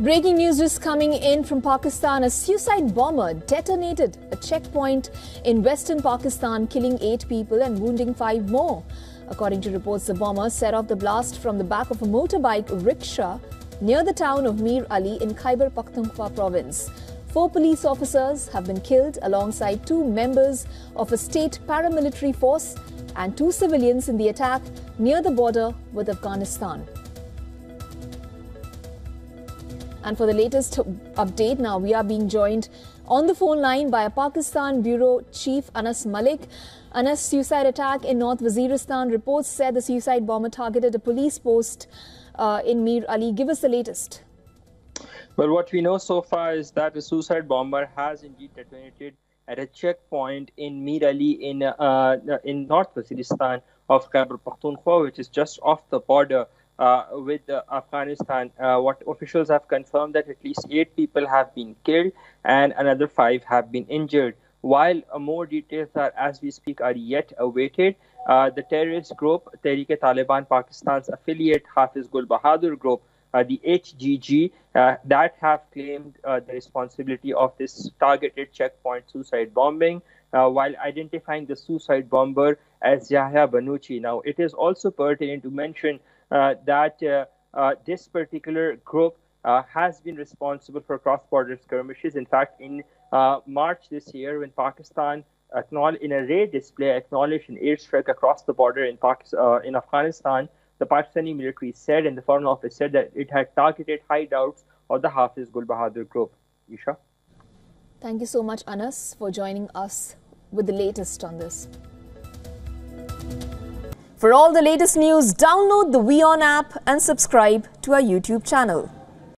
Breaking news just coming in from Pakistan. A suicide bomber detonated a checkpoint in western Pakistan, killing eight people and wounding five more. According to reports, the bomber set off the blast from the back of a motorbike rickshaw near the town of Mir Ali in Khyber Pakhtunkhwa province. Four police officers have been killed alongside two members of a state paramilitary force and two civilians in the attack near the border with Afghanistan. And for the latest update, now we are being joined on the phone line by a Pakistan Bureau Chief Anas Malik. Anas suicide attack in North Waziristan. Reports said the suicide bomber targeted a police post uh, in Mir Ali. Give us the latest. Well, what we know so far is that the suicide bomber has indeed detonated at a checkpoint in Mir Ali in uh, in North Waziristan of Khyber Pakhtunkhwa, which is just off the border uh, with uh, Afghanistan. Uh, what officials have confirmed that at least eight people have been killed and another five have been injured. While more details are, as we speak, are yet awaited, the terrorist group Tehreek-e-Taliban Pakistan's affiliate Hafiz Gul Bahadur group uh, the HGB uh, that have claimed uh, the responsibility of this targeted checkpoint suicide bombing while identifying the suicide bomber as Yahya Banuchi. Now, it is also pertinent to mention Uh, that uh, uh, this particular group has been responsible for cross-border skirmishes. In fact, in March this year, when Pakistan in a raid display acknowledged an airstrike across the border in, Pakistan, uh, in Afghanistan, the Pakistani military said, and the Foreign Office said that it had targeted hideouts of the Hafiz Gul Bahadur group. Isha? Thank you so much, Anas, for joining us with the latest on this. For all the latest news, download the WION app and subscribe to our YouTube channel.